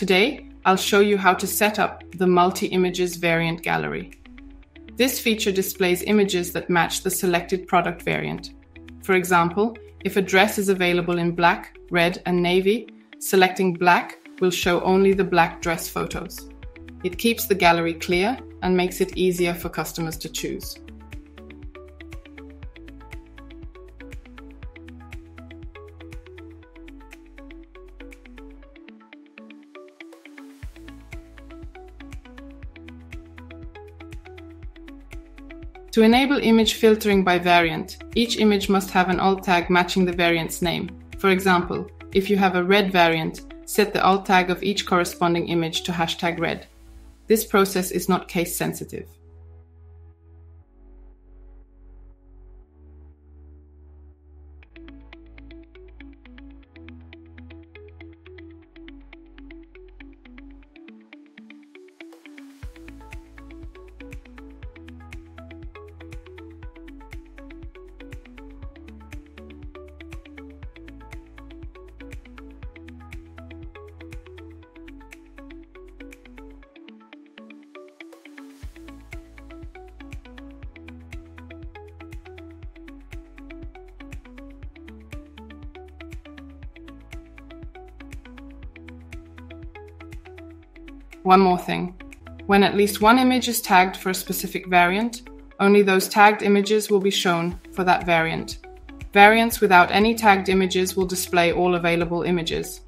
Today, I'll show you how to set up the Multi-Images variant gallery. This feature displays images that match the selected product variant. For example, if a dress is available in black, red, and navy, selecting black will show only the black dress photos. It keeps the gallery clear and makes it easier for customers to choose. To enable image filtering by variant, each image must have an alt tag matching the variant's name. For example, if you have a red variant, set the alt tag of each corresponding image to hashtag red. This process is not case sensitive. One more thing. When at least one image is tagged for a specific variant, only those tagged images will be shown for that variant. Variants without any tagged images will display all available images.